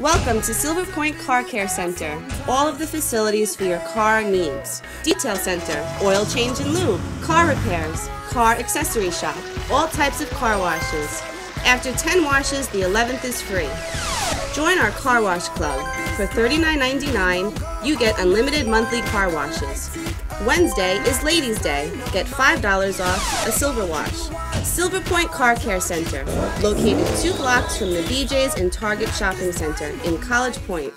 Welcome to Silverpoint Car Care Center. All of the facilities for your car needs. Detail center, oil change and lube, car repairs, car accessory shop, all types of car washes. After 10 washes, the 11th is free. Join our car wash club. For $39.99, you get unlimited monthly car washes. Wednesday is Ladies' Day. Get $5 off a silver wash. Silverpoint Car Care Center, located two blocks from the BJ's and Target Shopping Center in College Point.